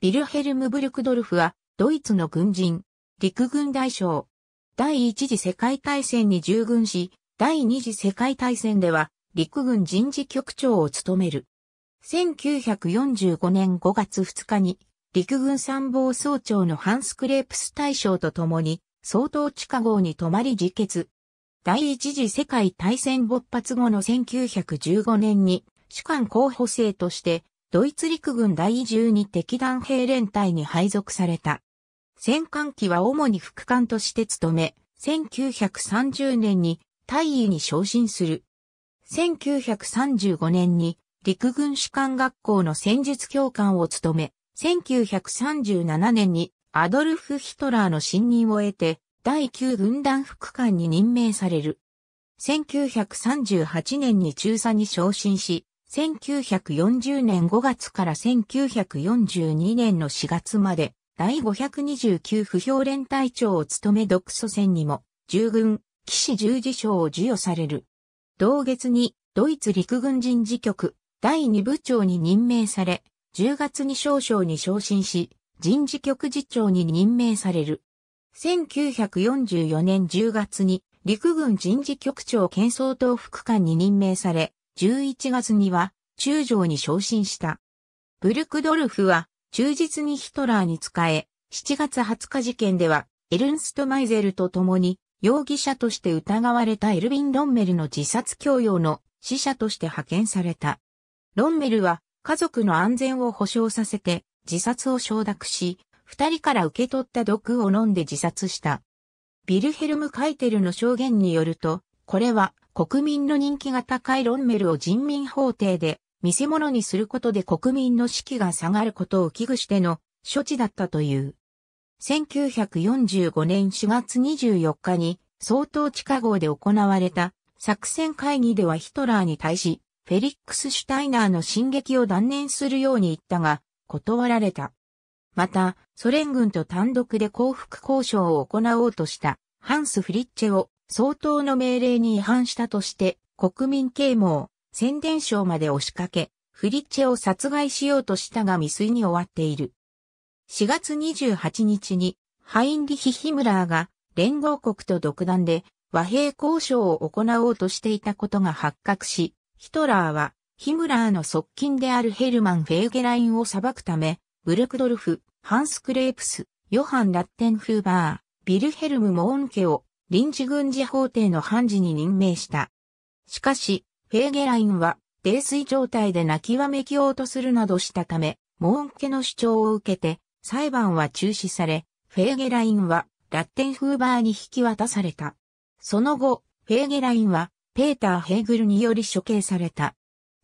ビルヘルム・ブルクドルフは、ドイツの軍人、陸軍大将。第一次世界大戦に従軍し、第二次世界大戦では、陸軍人事局長を務める。1945年5月2日に、陸軍参謀総長のハンス・クレープス大将と共に、総統地下号に泊まり自決。第一次世界大戦勃発後の1915年に、主管候補生として、ドイツ陸軍第12敵団兵連隊に配属された。戦艦機は主に副官として務め、1930年に大尉に昇進する。1935年に陸軍士官学校の戦術教官を務め、1937年にアドルフ・ヒトラーの信任を得て、第9軍団副官に任命される。1938年に中佐に昇進し、1940年5月から1942年の4月まで第529不評連隊長を務め独ソ戦にも従軍、騎士十字章を授与される。同月にドイツ陸軍人事局第2部長に任命され、10月に少将に昇進し、人事局次長に任命される。1944年10月に陸軍人事局長兼総統副官に任命され、11月には中将に昇進した。ブルクドルフは忠実にヒトラーに仕え、7月20日事件ではエルンスト・マイゼルと共に容疑者として疑われたエルビン・ロンメルの自殺強要の死者として派遣された。ロンメルは家族の安全を保障させて自殺を承諾し、二人から受け取った毒を飲んで自殺した。ビルヘルム・カイテルの証言によると、これは国民の人気が高いロンメルを人民法廷で見せ物にすることで国民の士気が下がることを危惧しての処置だったという。1945年4月24日に総統地下号で行われた作戦会議ではヒトラーに対しフェリックス・シュタイナーの進撃を断念するように言ったが断られた。また、ソ連軍と単独で降伏交渉を行おうとしたハンス・フリッチェを総統の命令に違反したとして、国民啓蒙、宣伝省まで押しかけ、フリッチェを殺害しようとしたが未遂に終わっている。4月28日に、ハインリヒ・ヒムラーが連合国と独断で和平交渉を行おうとしていたことが発覚し、ヒトラーはヒムラーの側近であるヘルマン・フェーゲラインを裁くため、ブルクドルフ、ハンス・クレープス、ヨハン・ラッテンフーバー、ビルヘルム・モーンケを臨時軍事法廷の判事に任命した。しかし、フェーゲラインは、泥酔状態で泣きわめきようとするなどしたため、モーンケの主張を受けて、裁判は中止され、フェーゲラインは、ラッテンフーバーに引き渡された。その後、フェーゲラインは、ペーター・ヘーグルにより処刑された。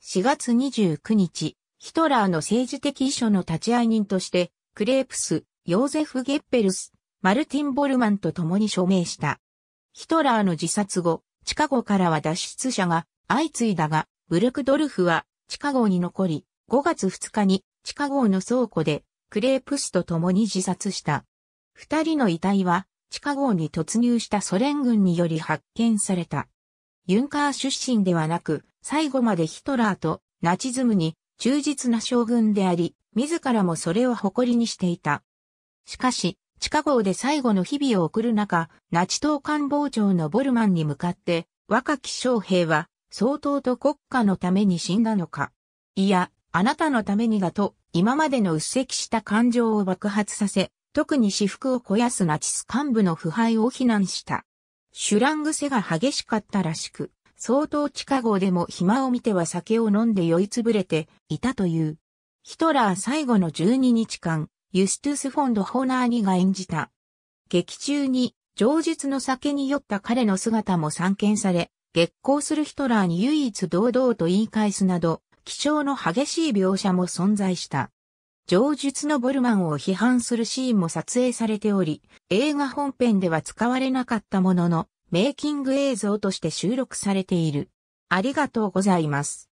4月29日、ヒトラーの政治的遺書の立ち会い人として、クレープス、ヨーゼフ・ゲッペルス、マルティン・ボルマンと共に署名した。ヒトラーの自殺後、地下壕からは脱出者が相次いだが、ブルクドルフは地下壕に残り、5月2日に地下壕の倉庫でクレープスと共に自殺した。二人の遺体は地下壕に突入したソ連軍により発見された。ユンカー出身ではなく、最後までヒトラーとナチズムに忠実な将軍であり、自らもそれを誇りにしていた。しかし、地下壕で最後の日々を送る中、ナチ党官房長のボルマンに向かって、若き将兵は、総統と国家のために死んだのか。いや、あなたのためにだと、今までの鬱積した感情を爆発させ、特に私服を肥やすナチス幹部の腐敗を非難した。シュラン癖が激しかったらしく、総統地下壕でも暇を見ては酒を飲んで酔いつぶれていたという。ヒトラー最後の12日間、ユストゥス・フォンド・ホナーニが演じた。劇中に、上述の酒に酔った彼の姿も散見され、激光するヒトラーに唯一堂々と言い返すなど、気象の激しい描写も存在した。上述のボルマンを批判するシーンも撮影されており、映画本編では使われなかったものの、メイキング映像として収録されている。ありがとうございます。